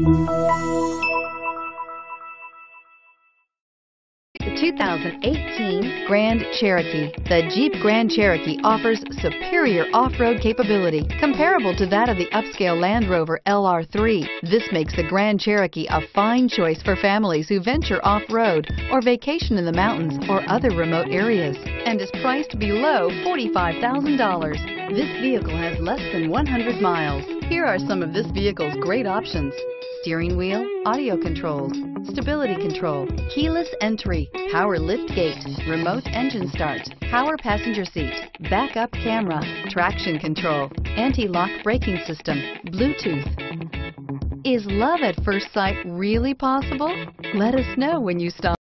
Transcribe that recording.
The 2018 Grand Cherokee. The Jeep Grand Cherokee offers superior off-road capability comparable to that of the upscale Land Rover LR3. This makes the Grand Cherokee a fine choice for families who venture off-road or vacation in the mountains or other remote areas and is priced below $45,000. This vehicle has less than 100 miles. Here are some of this vehicle's great options steering wheel, audio controls, stability control, keyless entry, power lift gate, remote engine start, power passenger seat, backup camera, traction control, anti-lock braking system, Bluetooth. Is love at first sight really possible? Let us know when you stop.